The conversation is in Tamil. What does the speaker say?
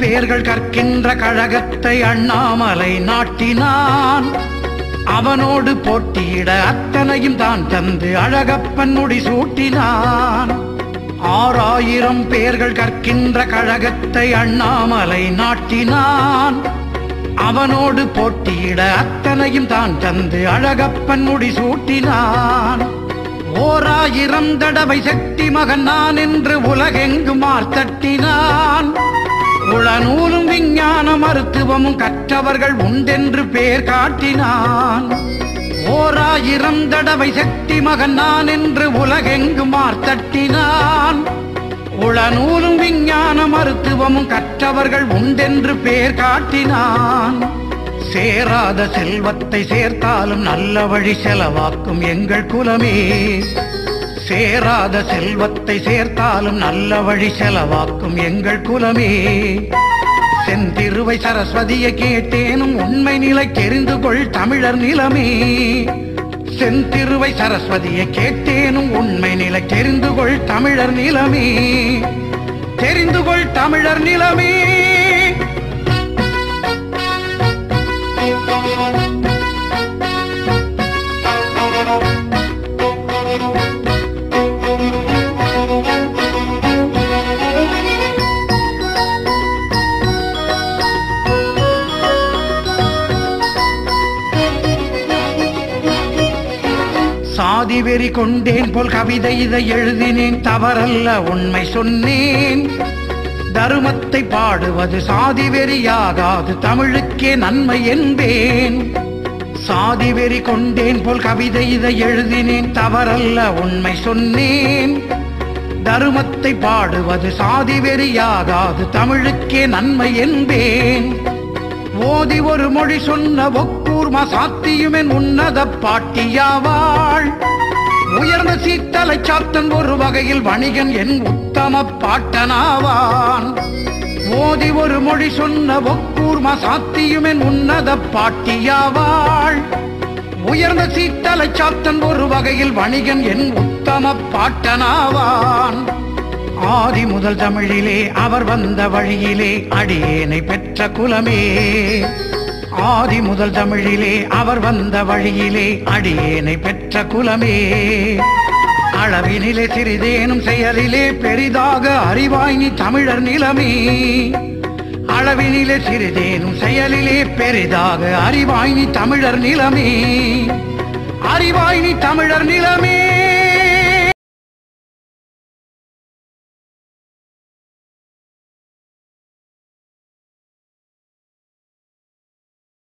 பேர்கள் கற்கின்ற கழகத்தை அண்ணாமலை நாட்டினான். அவனோடு போட்டியிட அத்தனையும் தான் தந்து அழகப்பன் முடி சூட்டினான். ஆறாயிரம் பேர்கள் கற்கின்ற கழகத்தை அண்ணாமலை நாட்டினான். அவனோடு போட்டியிட அத்தனையும் தான் தந்து அழகப்பன் முடி சூட்டினான். ஓராயிரம் தடவை சக்தி மகன் நான் என்று உலகெங்கும் மார்த்தட்டினான் உளநூலும் விஞ்ஞான மருத்துவமும் கற்றவர்கள் உண்டென்று பேர் காட்டினான். ஓராயிரம் தடவை சக்தி மகன் நான் என்று உலகெங்கும் மார்த்தட்டினான் உளநூலும் விஞ்ஞான மருத்துவமும் கற்றவர்கள் உண்டென்று பேர் காட்டினான். சேராத செல்வத்தை சேர்த்தாலும் நல்ல வழி செலவாக்கும் எங்கள் குலமே. சேராத செல்வத்தை சேர்த்தாலும் நல்ல வழி செலவாக்கும் எங்கள் குலமே. செந்திருவை சரஸ்வதியை கேட்டேனும் உண்மை நிலை தெரிந்து கொள் தமிழர் நிலமே. செந்திருவை சரஸ்வதியை கேட்டேனும் உண்மை நிலை தெரிந்து கொள் தமிழர் நிலமே. தெரிந்து கொள் தமிழர் நிலமே. சாதி வெறி கொண்டேன் போல் கவிதை இதை எழுதினேன். தவறல்ல உண்மை சொன்னேன். தருமத்தை பாடுவது சாதி வெறியாகாது தமிழுக்கே நன்மை என்பேன். சாதி வெறி கொண்டேன் போல் கவிதை இதை எழுதினேன். தவறல்ல உண்மை சொன்னேன். தருமத்தை பாடுவது சாதி வெறியாகாது தமிழுக்கே நன்மை என்பேன். ஓதி ஒரு மொழி சொன்ன ஒக்கூர்ம சாத்தியுமென் உன்னத பாட்டியாவாள். உயர்ந்த சீத்தலை சாத்தன் ஒரு வகையில் வணிகன் என் உத்தம பாட்டனாவான். ஓதி ஒரு மொழி சொன்ன ஒக்கூர்ம சாத்தியுமென் உன்னத பாட்டியாவாள். உயர்ந்த சீத்தலை சாத்தன் ஒரு வகையில் வணிகன் என் உத்தம பாட்டனாவான். ஆதி முதல் தமிழிலே அவர் வந்த வழியிலே அடியேனை பெற்ற குலமே. ஆதி முதல் தமிழிலே அவர் வந்த வழியிலே அடியேனை பெற்ற குலமே. அளவினிலே சிறிதேனும் செயலிலே பெரிதாக அறிவாய் நீ தமிழர் நிலமே. அளவினிலே சிறிதேனும் செயலிலே பெரிதாக அறிவாய் நீ தமிழர் நிலமே. அறிவாய் நீ தமிழர் நிலமே.